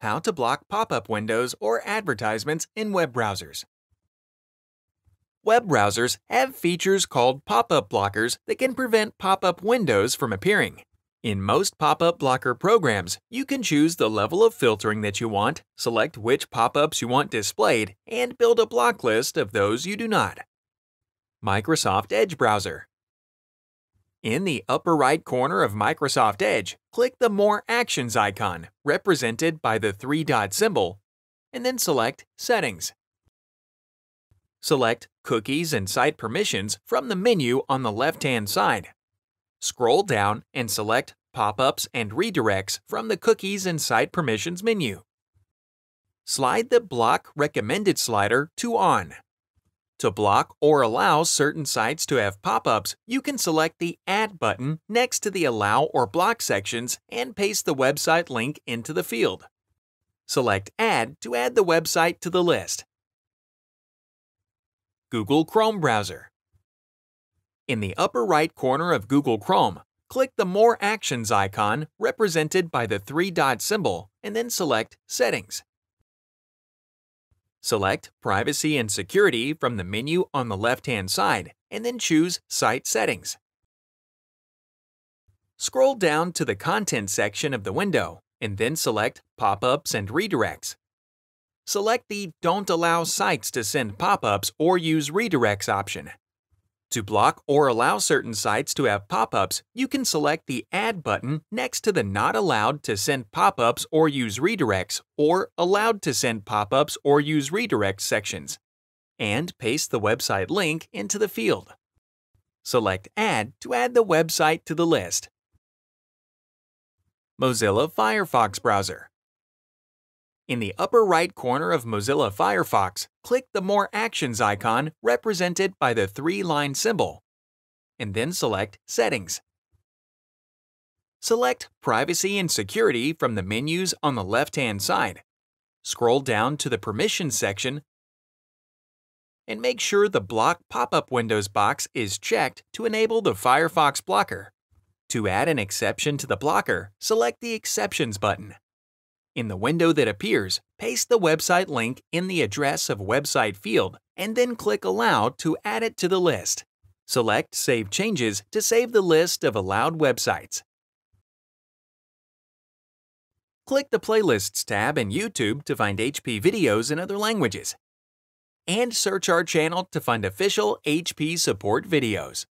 How to block pop-up windows or advertisements in web browsers. Web browsers have features called pop-up blockers that can prevent pop-up windows from appearing. In most pop-up blocker programs, you can choose the level of filtering that you want, select which pop-ups you want displayed, and build a block list of those you do not. Microsoft Edge Browser In the upper right corner of Microsoft Edge, click the More Actions icon, represented by the three-dot symbol, and then select Settings. Select Cookies and Site Permissions from the menu on the left-hand side. Scroll down and select Pop-ups and Redirects from the Cookies and Site Permissions menu. Slide the Block Recommended slider to On. To block or allow certain sites to have pop-ups, you can select the Add button next to the Allow or Block sections and paste the website link into the field. Select Add to add the website to the list. Google Chrome browser. In the upper right corner of Google Chrome, click the More Actions icon represented by the three-dot symbol and then select Settings. Select Privacy and Security from the menu on the left-hand side and then choose Site Settings. Scroll down to the Content section of the window and then select Pop-ups and Redirects select the Don't allow sites to send pop-ups or use redirects option. To block or allow certain sites to have pop-ups, you can select the Add button next to the Not allowed to send pop-ups or use redirects or Allowed to send pop-ups or use redirects sections, and paste the website link into the field. Select Add to add the website to the list. Mozilla Firefox Browser in the upper right corner of Mozilla Firefox, click the More Actions icon represented by the three-line symbol, and then select Settings. Select Privacy and Security from the menus on the left-hand side. Scroll down to the Permissions section and make sure the Block pop-up windows box is checked to enable the Firefox blocker. To add an exception to the blocker, select the Exceptions button. In the window that appears, paste the website link in the Address of Website field and then click Allow to add it to the list. Select Save Changes to save the list of allowed websites. Click the Playlists tab in YouTube to find HP videos in other languages. And search our channel to find official HP support videos.